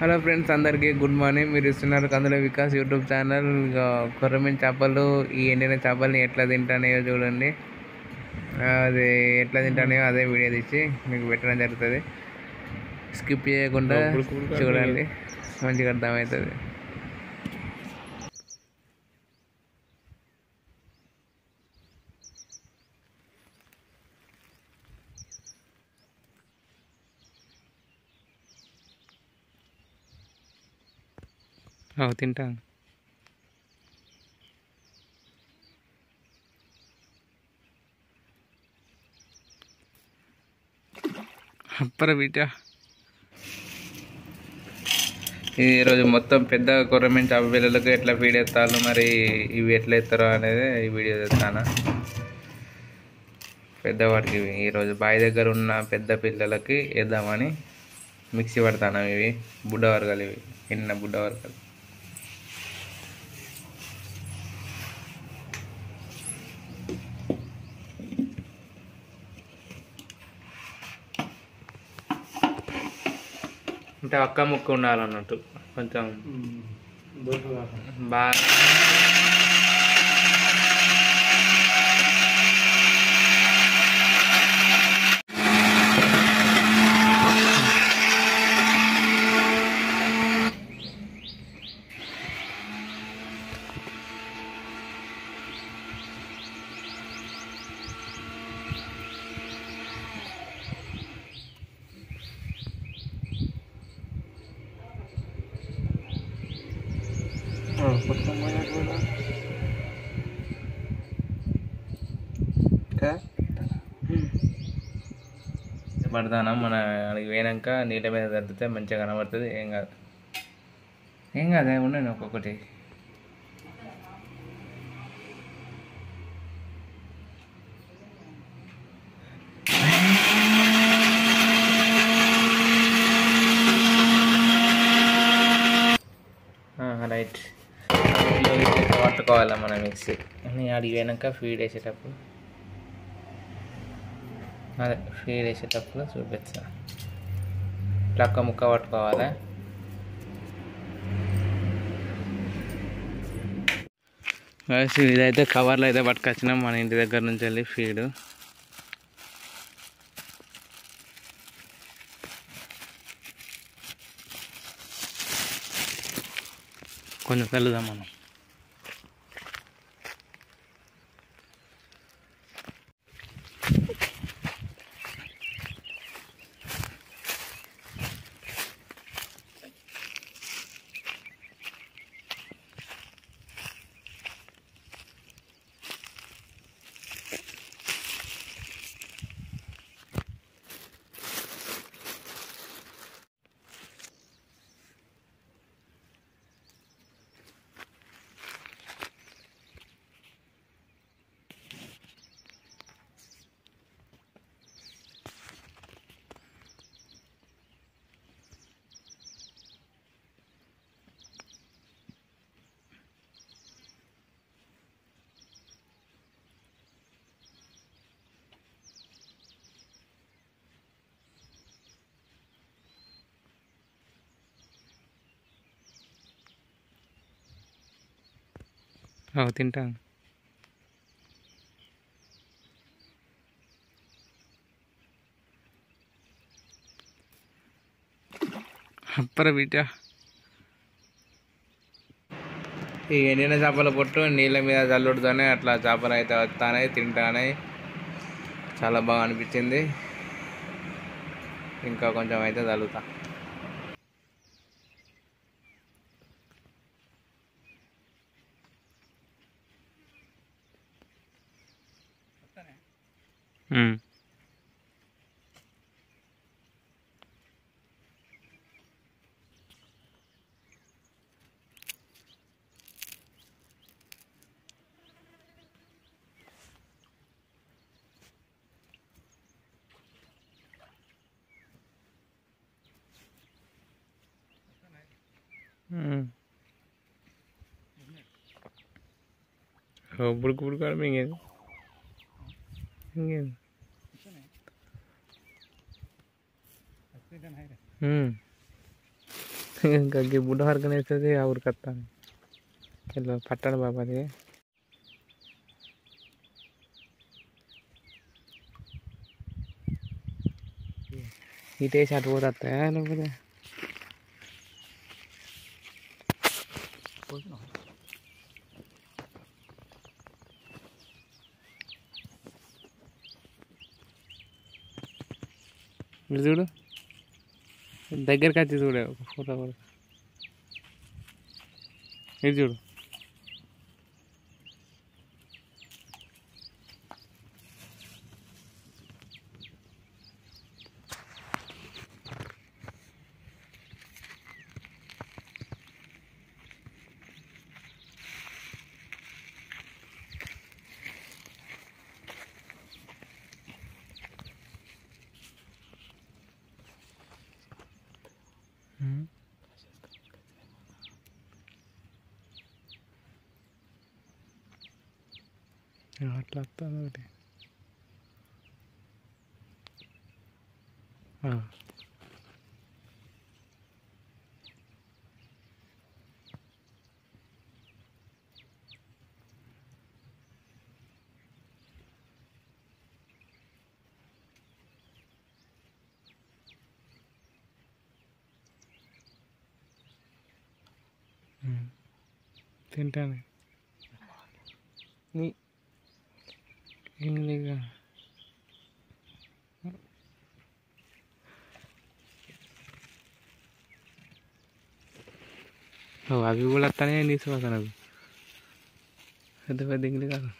Hello friends అందరికీ good morning. మీరు ఇస్తున్నారు కందుల వికాస్ యూట్యూబ్ ఛానల్. కొర్రమీన్ చేపలు ఈ ఎండిన చేపల్ని ఎట్లా తింటానేయో చూడండి. అది ఎట్లా తింటానేయో అదే వీడియో తీసి మీకు పెట్టడం జరుగుతుంది. స్కిప్ చేయకుండా చూడండి. మంచిగా అర్థమవుతుంది. అవు తింటాను అప్పర బీట ఈరోజు మొత్తం పెద్ద గవర్నమెంట్ చేప పిల్లలకు ఎట్లా ఫీడ్ ఎత్తాలో మరి ఇవి ఎట్లా ఎత్తారో అనేది ఈ వీడియో తెస్తాను పెద్దవాడికి ఈరోజు బావి దగ్గర ఉన్న పెద్ద పిల్లలకి వేద్దామని మిక్సీ పడతాను ఇవి. బుడ్డ వర్గాలు ఇవి. ఎన్న బుడ్డ వర్గాలు అంటే అక్క ముక్క ఉండాలన్నట్టు. కొంచెం బాగా పడతాను మన అడిగి పోయినాక నీళ్ళ మీద తగ్గితే మంచిగా కనబడుతుంది ఏం కాదు ఏం కాదు ఉండండి ఒక్కొక్కటి రైట్ పట్టుకోవాలి మన మిక్సీ అని అడిగి పోయినాక ఫీడ్ వేసేటప్పుడు అదే ఫీడ్ వేసేటప్పుడు చూపిస్తా. ఇట్లా ఒక్క ముక్క పట్టుకోవాలి? ఇదైతే కవర్లో అయితే పట్టుకొచ్చినాం మన ఇంటి దగ్గర నుంచి వెళ్ళి ఫీడు కొంచెం కలుద్దాం మనం. అవు తింటాను అప్పర బిడ్డ. ఈ ఎండిన చేపల పొట్టు నీళ్ళ మీద చల్లుడుతోనే అట్లా చేపలు అయితే వస్తానే తింటానే. చాలా బాగా అనిపించింది. ఇంకా కొంచెం అయితే చల్లుతా हम्म। हम्म। हाँ, करें बुड़क बुड़क में देखेंगे बुढ़ार गए और कत्ता चलो पटण बाबा दे इटे शाट होता है దగ్గరికి వచ్చి చూడే ఫోటో కూడా. ఇది చూడు. అట్లా వస్తుంది ఒకటి ఆ. ఉమ్. తింటాను నీ Que legal. ඔව් අගේ ගොල්ලත් අනේ නිසවසනක. හදවතින් ඉලකනවා.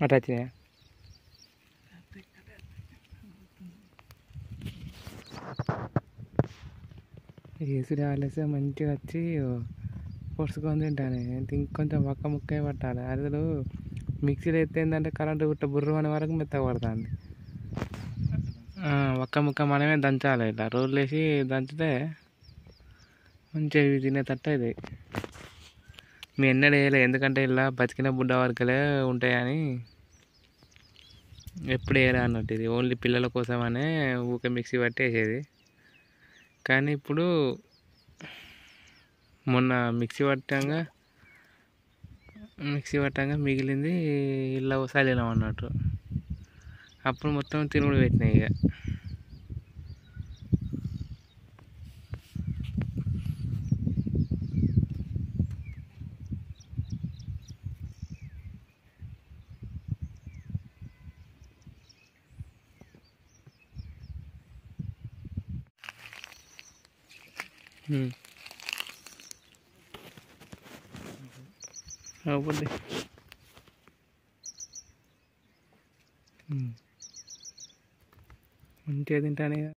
అటు వచ్చినాయా వేసుడు ఆలస్యం మంచిగా వచ్చి పొడుచుకొని తింటాను. ఇంకొంచెం ఒక్క ముక్కే పట్టాలి. అసలు మిక్సీలో ఎత్తే ఏంటంటే కరెంటు గుట్ట బుర్రు అనే వరకు మెత్త పడుతుంది. ఒక్క ముక్క మనమే దంచాలి ఇట్లా. రోడ్లు వేసి దంచితే మంచిగా ఇవి తినేటట్టు ఇది మీ ఎన్నడూ వేయలే ఎందుకంటే ఇలా బతికిన బుడ్డ వరకలే ఉంటాయని ఎప్పుడు వేయలే అన్నట్టు ఇది. ఓన్లీ పిల్లల కోసమనే ఊకే మిక్సీ పట్టి వేసేది కానీ ఇప్పుడు మొన్న మిక్సీ పట్టంగా మిక్సీ పట్టంగా మిగిలింది ఇలా సలినాం అన్నట్టు. అప్పుడు మొత్తం తిరుగుడు పెట్టినాయి ఇక. ఉమ్. అవుతుంది ఉమ్. మంచిగా తింటానే కదా.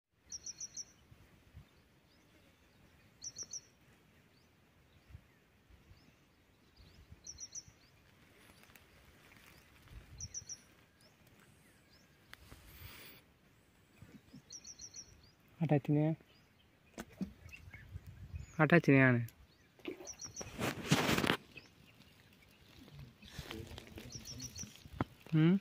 అటు അട്ടാച്ചിനെയാണ് Hmm?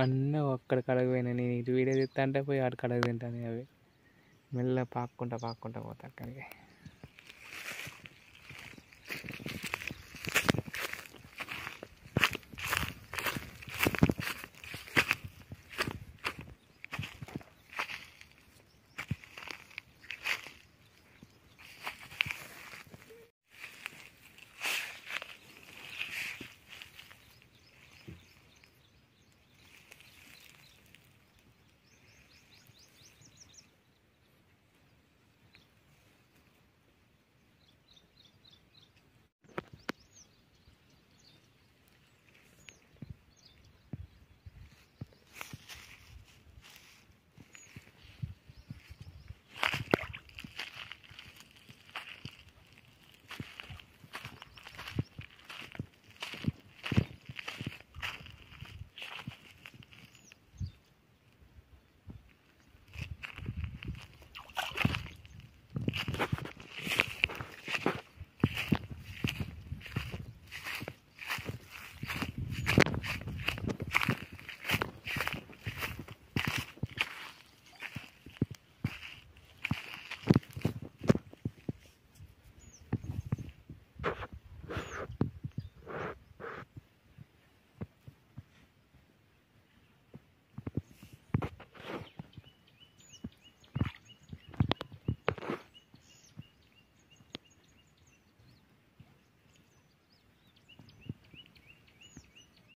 అన్నీ అక్కడ కడగపోయినా నేను ఇటు వీడియో తీస్తా అంటే పోయి అక్కడ కడగ తింటాను అవి. మెల్ల పాక్కుంటా పాక్కుంటా పోతా అక్కడికి.